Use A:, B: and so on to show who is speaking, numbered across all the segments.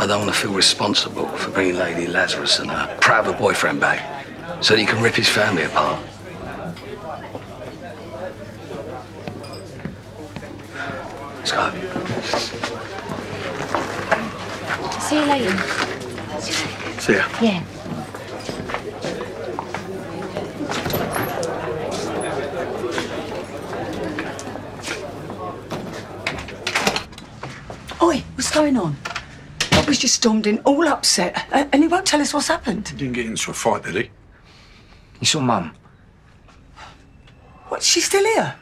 A: I don't want to feel responsible for bringing Lady Lazarus and her private boyfriend back so that he can rip his family apart. Let's go.
B: See you later.
A: See ya.
B: Yeah.
C: Oi, what's going on? Bobby's just stormed in, all upset, uh, and he won't tell us what's happened.
D: He Didn't get into a fight, did he?
E: You saw Mum.
C: What, she's still here?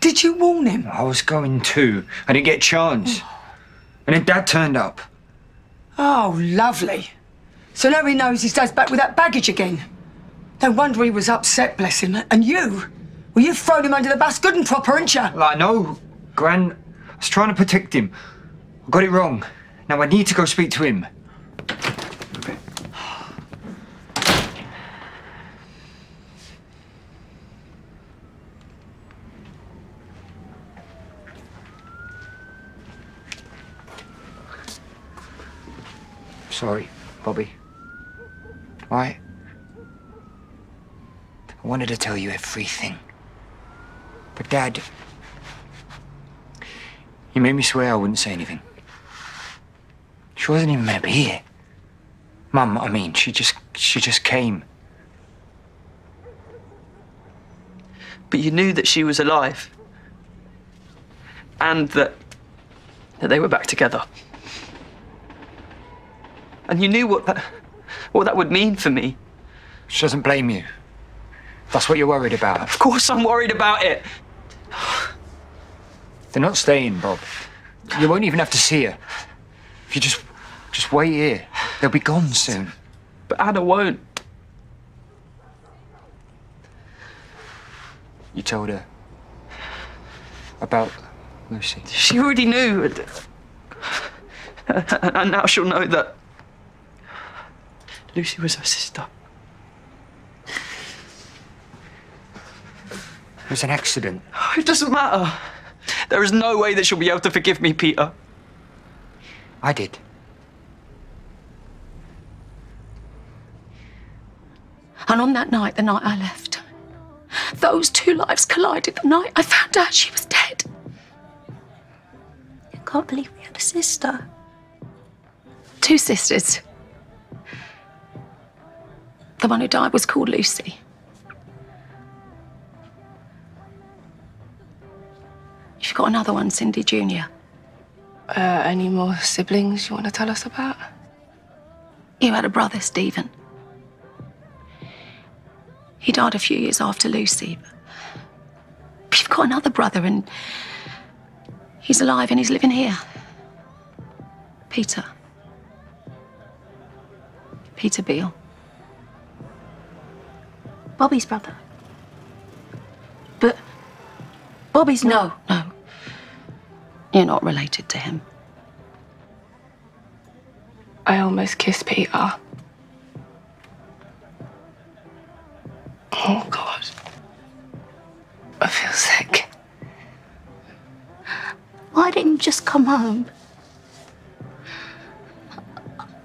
C: Did you warn him?
E: I was going to. I didn't get a chance. And then Dad turned up.
C: Oh, lovely. So now he knows his dad's back with that baggage again. No wonder he was upset, bless him. And you? Well, you've thrown him under the bus good and proper, ain't you?
E: Like, no, Gran. I was trying to protect him. Got it wrong. Now I need to go speak to him. Sorry, Bobby. Why? I wanted to tell you everything. But Dad, he made me swear I wouldn't say anything. She wasn't even meant to be here. Mum, I mean, she just she just came.
F: But you knew that she was alive. And that that they were back together. And you knew what that what that would mean for me.
E: She doesn't blame you. That's what you're worried about.
F: Of course I'm worried about it.
E: They're not staying, Bob. You won't even have to see her. If you just just wait here, they'll be gone soon.
F: But Anna won't.
E: You told her about Lucy.
F: She already knew. And now she'll know that Lucy was her sister.
E: It was an accident.
F: Oh, it doesn't matter. There is no way that she'll be able to forgive me, Peter.
E: I did.
B: And on that night, the night I left, those two lives collided the night I found out she was dead. I can't believe we had a sister. Two sisters. The one who died was called Lucy. You've got another one, Cindy Jr.
G: Uh, any more siblings you want to tell us about?
B: You had a brother, Stephen. He died a few years after Lucy. But you've got another brother, and he's alive and he's living here. Peter. Peter Beale. Bobby's brother. But Bobby's no, no. You're not related to him.
G: I almost kissed Peter. Oh, God. I feel sick.
B: Why didn't you just come home?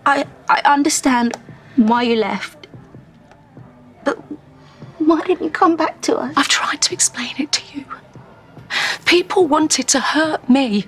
B: I I understand why you left. But why didn't you come back to us? I've tried to explain it to you. People wanted to hurt me.